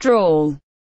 drawl